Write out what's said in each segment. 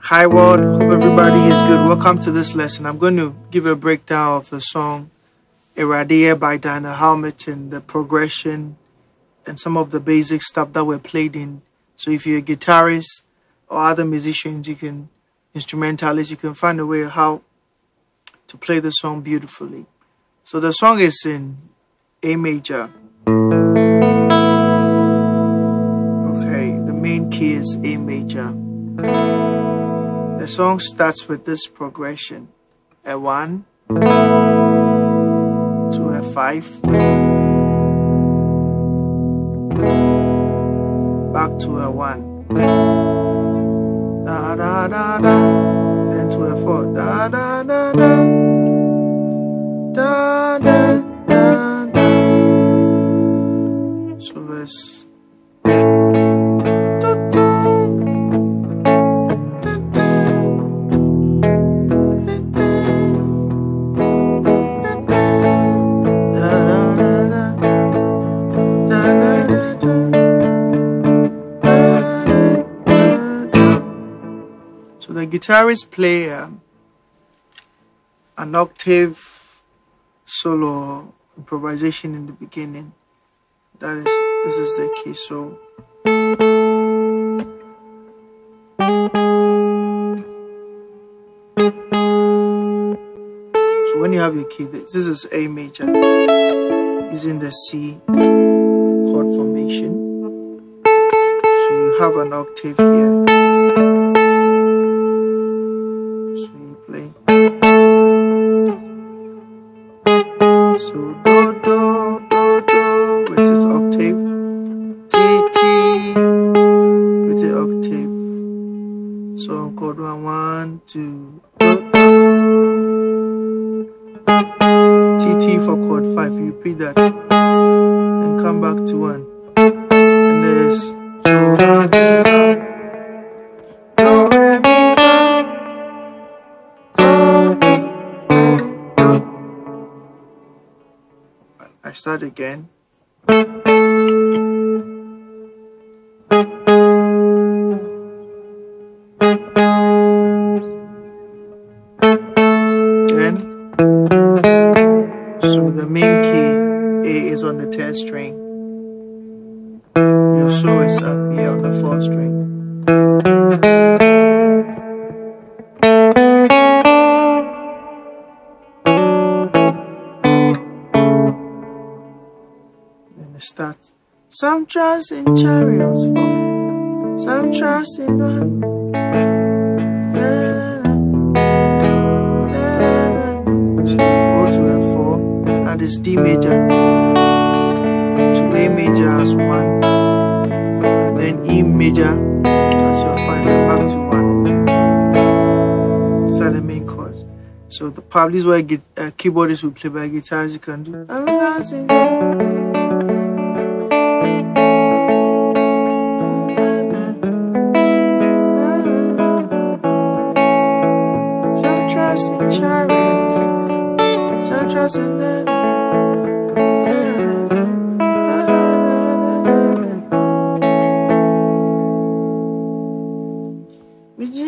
Hi world, hope everybody is good. Welcome to this lesson. I'm going to give a breakdown of the song Awurade by Diana Hamilton, the progression and some of the basic stuff that were played in. So if you're a guitarist or other musicians, you can instrumentalist, you can find a way how to play the song beautifully. So the song is in A major. Okay, the main key is A major. The song starts with this progression. A 1 to a 5 back to a 1 da da da da then to a 4 da da da da da da da, da. so this So the guitarist play um, an octave solo improvisation in the beginning. That is, this is the key. So. So when you have your key, this is A major using the C chord formation. So you have an octave here. So do do do do with its octave. T T with the octave. So on chord one one two do, T T for chord five. You repeat that and come back to one. On the third string. Your so is up here on the fourth string. Starts. Some trust in chariots some trust in one. Go to a four, that is D major. To A major as one, then E major as your final, back to one. These are the main chords. So the this is where uh, keyboardists will play by guitars. You can do. dressed in cherries, So trust that. dressed in it. You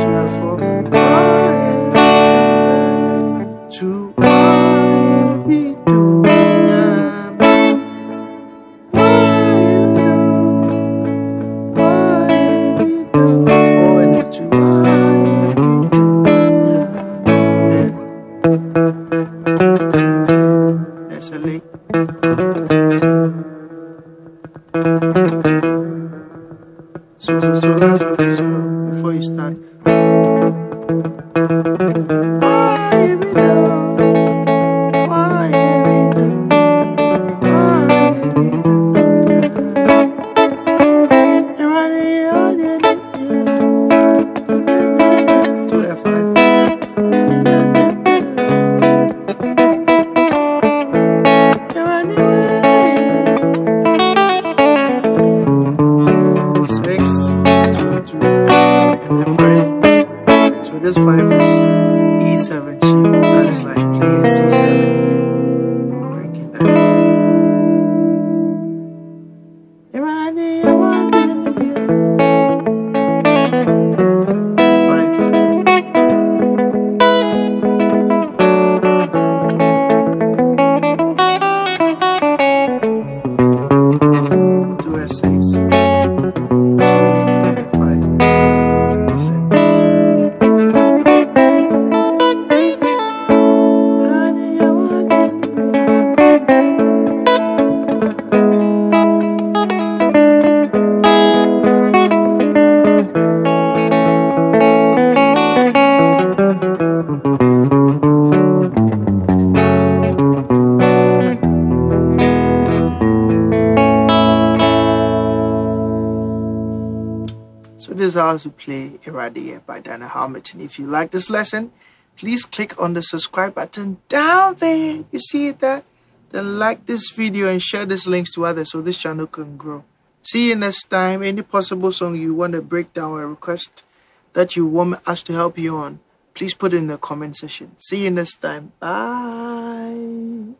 to for So this is how to play Awurade by Diana Hamilton. If you like this lesson, please click on the subscribe button down there. You see it there? Then like this video and share this links to others so this channel can grow. See you next time. Any possible song you want to break down or request that you want us to help you on, please put in the comment section. See you next time. Bye.